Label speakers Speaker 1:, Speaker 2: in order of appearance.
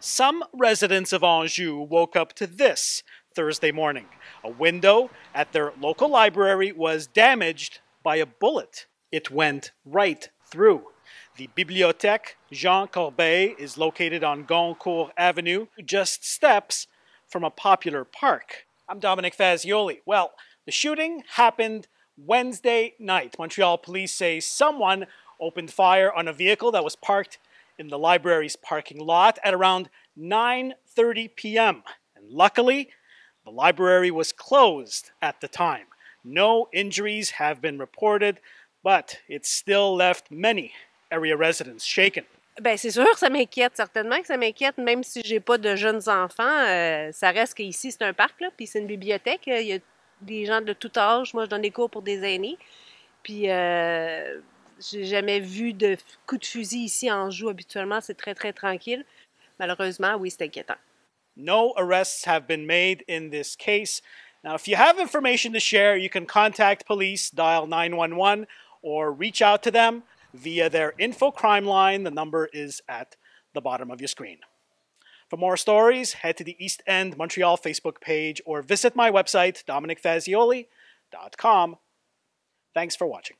Speaker 1: Some residents of Anjou woke up to this Thursday morning. A window at their local library was damaged by a bullet. It went right through. The Bibliothèque Jean Corbeil is located on Goncourt Avenue, just steps from a popular park. I'm Domenic Fazioli. Well, the shooting happened Wednesday night. Montreal police say someone opened fire on a vehicle that was parked in the library's parking lot at around 9:30 p.m. And luckily, the library was closed at the time. No injuries have been reported, but it still left many area residents shaken.
Speaker 2: Ben c'est sûr, que ça m'inquiète, certainement que ça m'inquiète, même si j'ai pas de jeunes enfants. Euh, ça reste qu'ici, c'est un parc, là, puis c'est une bibliothèque. Euh, il y a des gens de tout âge. Moi, je donne des cours pour des aînés. Puis, euh, j'ai jamais vu de coup de fusil ici Anjou. Habituellement, c'est très, très tranquille. Malheureusement, oui, c'est inquiétant.
Speaker 1: No arrests have been made in this case. Now, if you have information to share, you can contact police, dial 911, or reach out to them via their info crime line. The number is at the bottom of your screen. For more stories, head to the East End Montreal Facebook page or visit my website, domenicfazioli.com. Thanks for watching.